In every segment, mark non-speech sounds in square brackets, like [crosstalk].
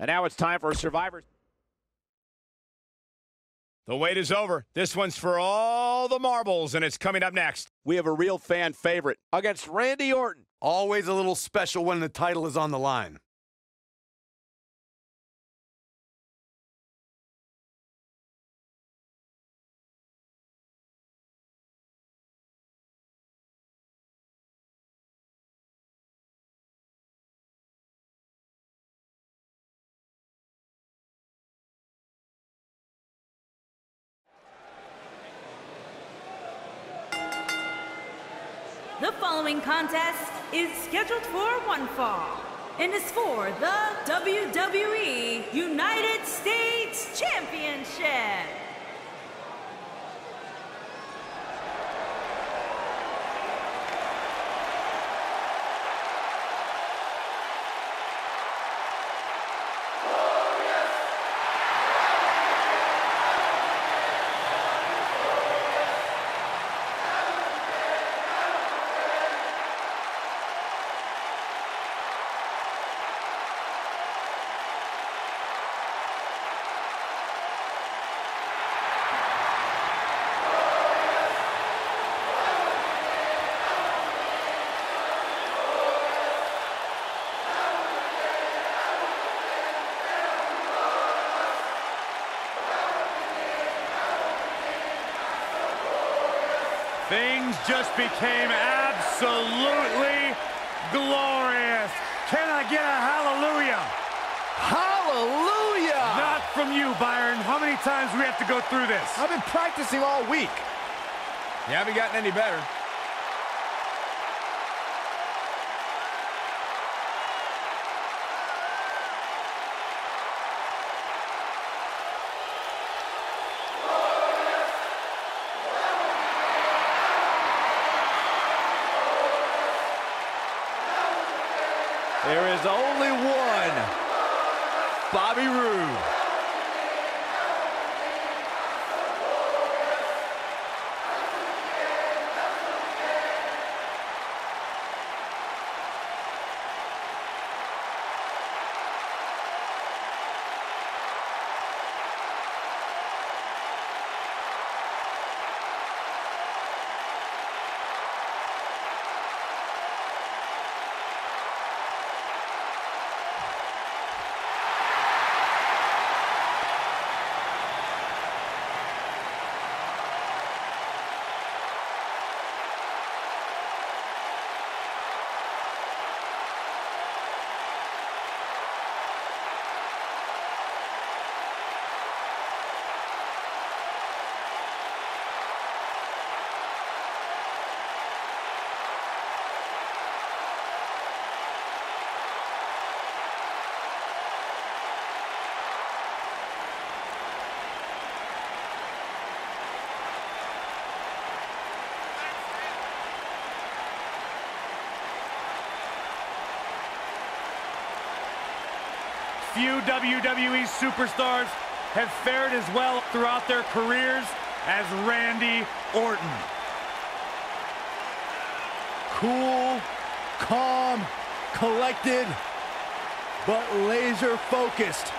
And now it's time for Survivor. The wait is over. This one's for all the marbles, and it's coming up next. We have a real fan favorite against Randy Orton. Always a little special when the title is on the line. The following contest is scheduled for one fall and is for the WWE United States Championship. Things just became absolutely glorious. Can I get a hallelujah? Hallelujah! Not from you, Byron. How many times do we have to go through this? I've been practicing all week. You haven't gotten any better. There is only one Bobby Roode. Few WWE superstars have fared as well throughout their careers as Randy Orton. Cool, calm, collected, but laser focused.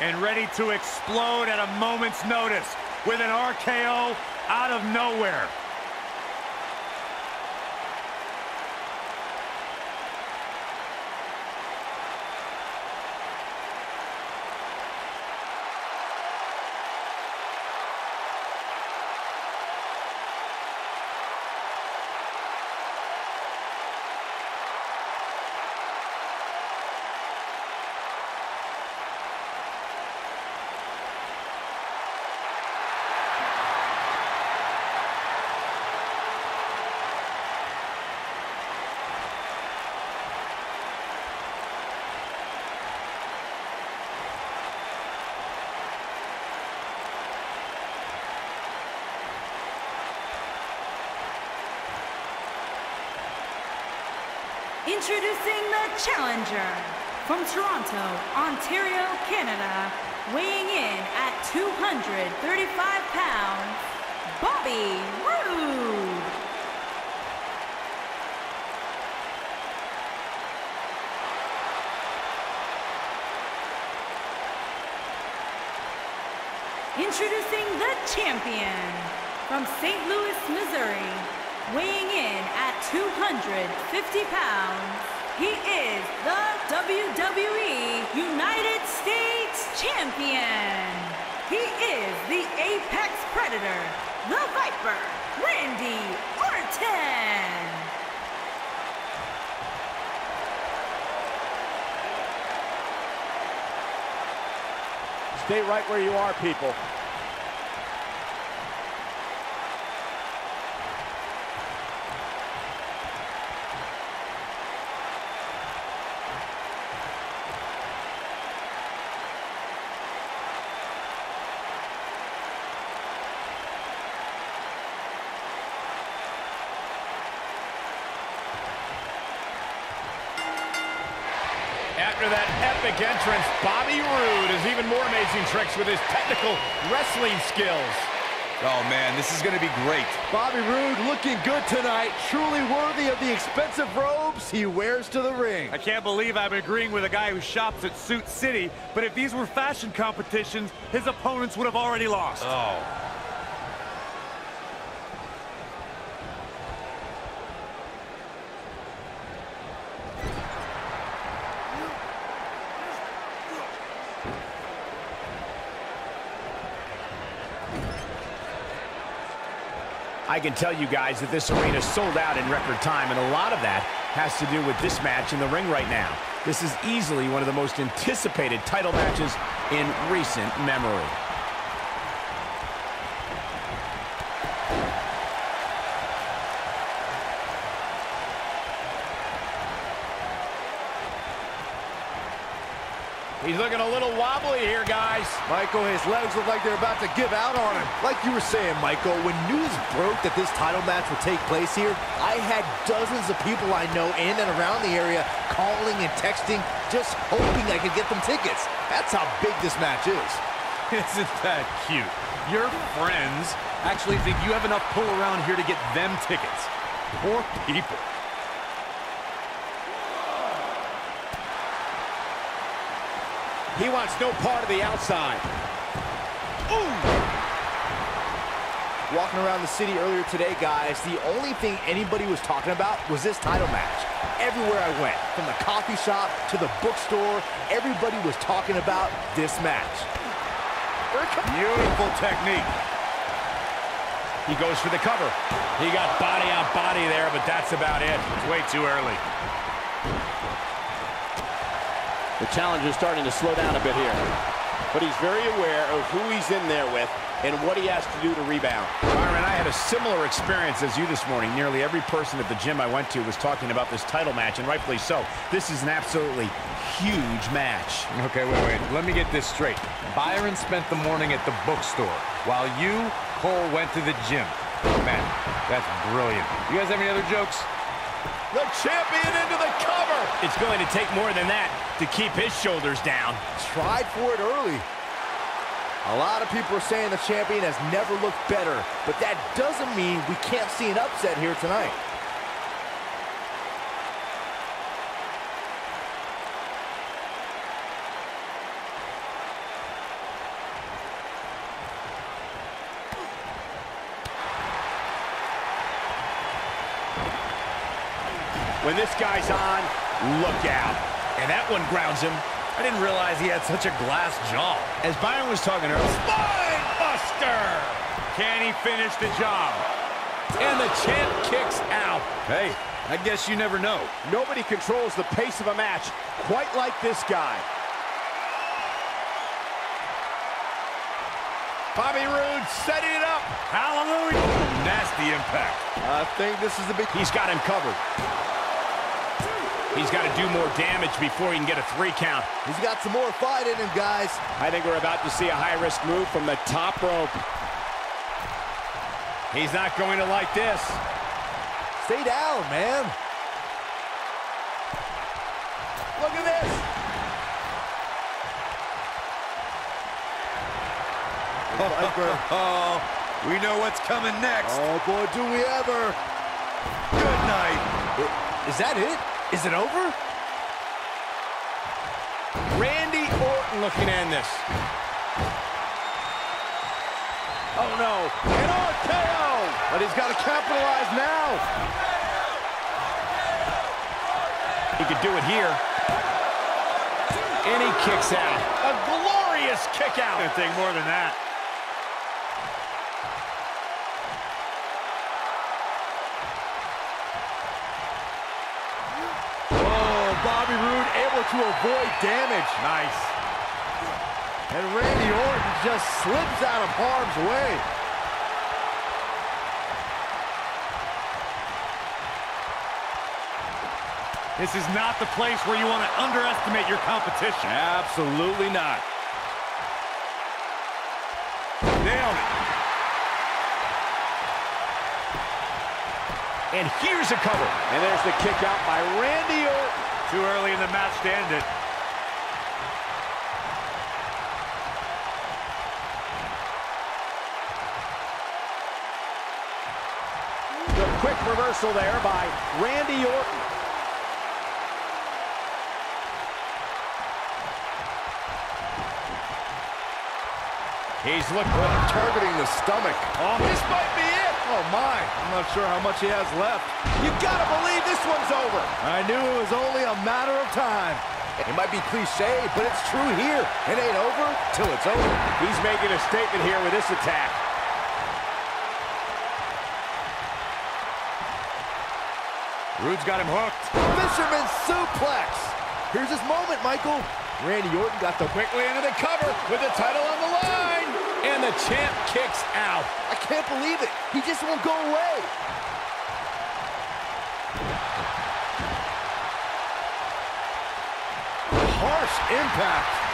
and ready to explode at a moment's notice with an RKO out of nowhere. Introducing the challenger from Toronto, Ontario, Canada, weighing in at 235 pounds, Bobby Roode. Introducing the champion from St. Louis, Missouri, weighing in at 250 pounds. He is the WWE United States Champion. He is the Apex Predator, the Viper, Randy Orton. Stay right where you are, people. After that epic entrance, Bobby Roode has even more amazing tricks with his technical wrestling skills. Oh, man, this is going to be great. Bobby Roode looking good tonight. Truly worthy of the expensive robes he wears to the ring. I can't believe I'm agreeing with a guy who shops at Suit City, but if these were fashion competitions, his opponents would have already lost. Oh. I can tell you guys that this arena sold out in record time, and a lot of that has to do with this match in the ring right now. This is easily one of the most anticipated title matches in recent memory. He's looking a little wobbly guys. Michael, his legs look like they're about to give out on him. Like you were saying, Michael, when news broke that this title match would take place here, I had dozens of people I know in and around the area calling and texting, just hoping I could get them tickets. That's how big this match is. [laughs] Isn't that cute? Your friends actually think you have enough pull around here to get them tickets. Poor people. He wants no part of the outside. Ooh. Walking around the city earlier today, guys, the only thing anybody was talking about was this title match. Everywhere I went, from the coffee shop to the bookstore, everybody was talking about this match. Beautiful technique. He goes for the cover. He got body on body there, but that's about it. It's way too early. The challenge is starting to slow down a bit here. But he's very aware of who he's in there with and what he has to do to rebound. Byron, I had a similar experience as you this morning. Nearly every person at the gym I went to was talking about this title match, and rightfully so. This is an absolutely huge match. Okay, wait, wait. Let me get this straight. Byron spent the morning at the bookstore, while you, Cole, went to the gym. Man, that's brilliant. You guys have any other jokes? The champion into the cover. It's going to take more than that to keep his shoulders down. Tried for it early. A lot of people are saying the champion has never looked better, but that doesn't mean we can't see an upset here tonight. When this guy's on, look out. And that one grounds him. I didn't realize he had such a glass jaw. As Byron was talking earlier, Spine Buster! Can he finish the job? And the champ kicks out. Hey, I guess you never know. Nobody controls the pace of a match quite like this guy. Bobby Roode setting it up. Hallelujah! Nasty impact. I think this is the big... He's got him covered. He's got to do more damage before he can get a three count. He's got some more fight in him, guys. I think we're about to see a high-risk move from the top rope. He's not going to like this. Stay down, man. Look at this. Viper. [laughs] Oh, we know what's coming next. Oh, boy, do we ever. Good night. Is that it? Is it over? Randy Orton looking to end this. Oh, no. An RKO. But he's got to capitalize now. He could do it here. And he kicks out. A glorious kick out. Gonna take more than that. Able to avoid damage. Nice. And Randy Orton just slips out of harm's way. This is not the place where you want to underestimate your competition. Absolutely not. Nailed it. And here's a cover. And there's the kick out by Randy Orton. Too early in the match to end it. The quick reversal there by Randy Orton. He's looking Targeting the stomach. Oh, this might be it. Oh, my. I'm not sure how much he has left. You gotta believe this one's over. I knew it was only a matter of time. It might be cliche, but it's true here. It ain't over till it's over. He's making a statement here with this attack. Roode's got him hooked. Fisherman suplex. Here's his moment, Michael. Randy Orton got the Quickly into the cover with the title on the line. And the champ kicks out. I can't believe it. He just won't go away. Harsh impact.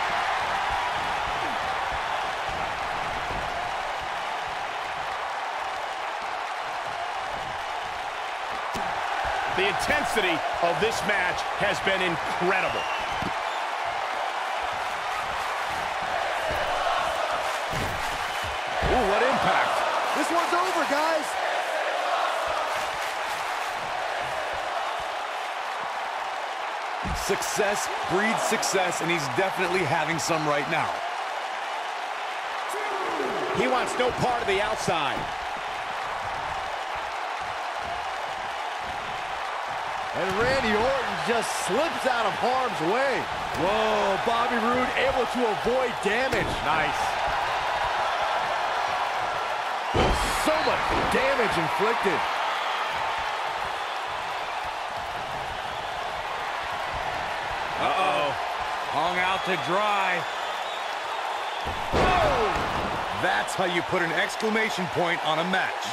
The intensity of this match has been incredible. Ooh, what impact. This one's over, guys. Success breeds success, and he's definitely having some right now. He wants no part of the outside. And Randy Orton just slips out of harm's way. Whoa, Bobby Roode able to avoid damage. Nice. So much damage inflicted. Uh-oh. Hung out to dry. Oh! That's how you put an exclamation point on a match.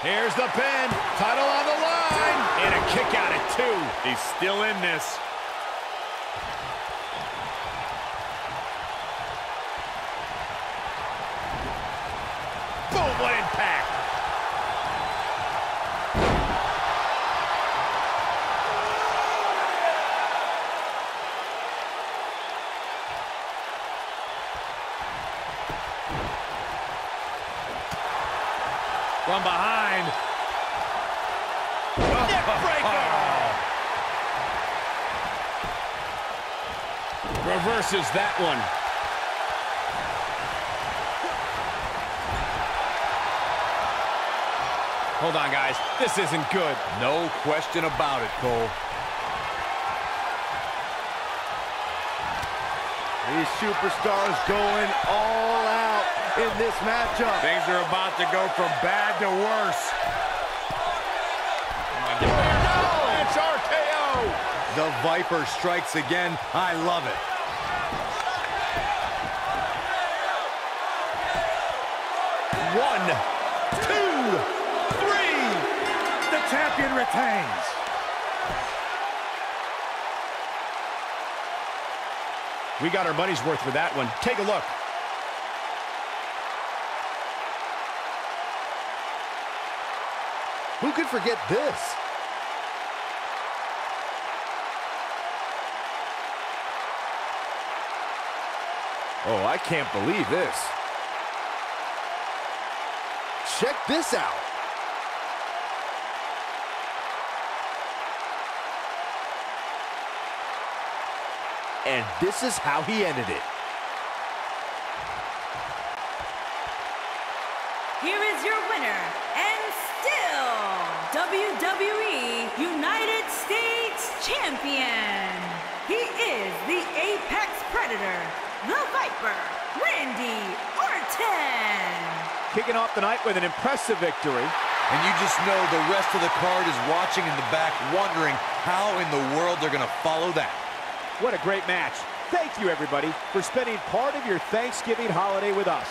Here's the pin. Title on the line. And a kick out at two. He's still in this. From behind. Neck breaker. Reverses that one. Hold on, guys. This isn't good. No question about it, Cole. These superstars going all out in this matchup. Things are about to go from bad to worse. No, it's RKO. The Viper strikes again. I love it. One, two, three. The champion retains. We got our money's worth with that one. Take a look. Who could forget this? Oh, I can't believe this. Check this out. And this is how he ended it. winner and still WWE United States Champion. He is the Apex Predator, the Viper, Randy Orton. Kicking off the night with an impressive victory. And you just know the rest of the card is watching in the back, wondering how in the world they're going to follow that. What a great match. Thank you, everybody, for spending part of your Thanksgiving holiday with us.